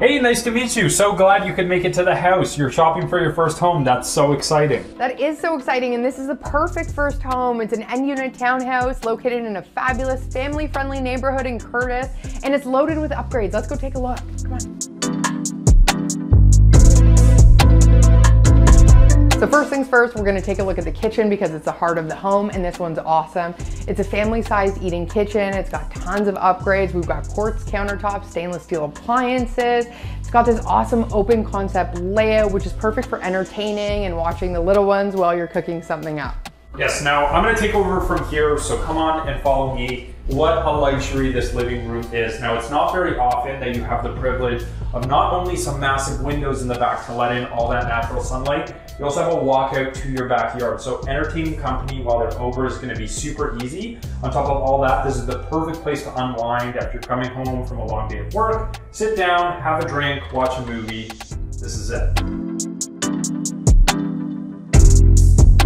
Hey, nice to meet you. So glad you could make it to the house. You're shopping for your first home. That's so exciting. That is so exciting, and this is the perfect first home. It's an end unit townhouse located in a fabulous family friendly neighborhood in Courtice, and it's loaded with upgrades. Let's go take a look. Come on. First things first, we're gonna take a look at the kitchen because it's the heart of the home and this one's awesome. It's a family-sized eating kitchen. It's got tons of upgrades. We've got quartz countertops, stainless steel appliances. It's got this awesome open concept layout, which is perfect for entertaining and watching the little ones while you're cooking something up. Yes, now I'm gonna take over from here, so come on and follow me. What a luxury this living room is. Now, it's not very often that you have the privilege of not only some massive windows in the back to let in all that natural sunlight, you also have a walkout to your backyard. So entertaining company while they're over is gonna be super easy. On top of all that, this is the perfect place to unwind after coming home from a long day of work. Sit down, have a drink, watch a movie. This is it.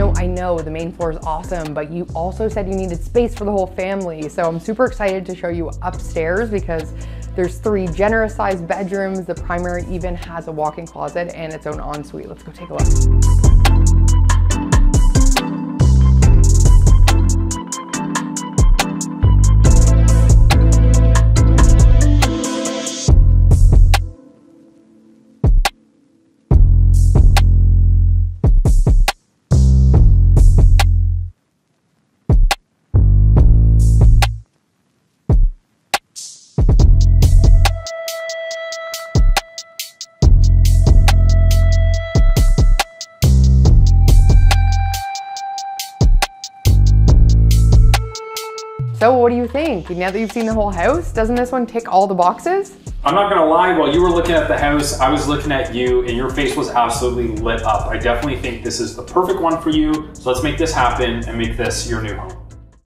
No, I know the main floor is awesome, but you also said you needed space for the whole family. So I'm super excited to show you upstairs because there's three generous sized bedrooms. The primary even has a walk-in closet and its own ensuite. Let's go take a look. So what do you think? Now that you've seen the whole house, doesn't this one tick all the boxes? I'm not gonna lie, while you were looking at the house, I was looking at you and your face was absolutely lit up. I definitely think this is the perfect one for you. So let's make this happen and make this your new home.